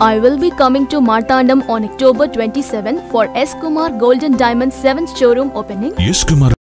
I will be coming to Martandam on October 27 for S. Kumar Golden Diamond 7th showroom opening. Yes, Kumar.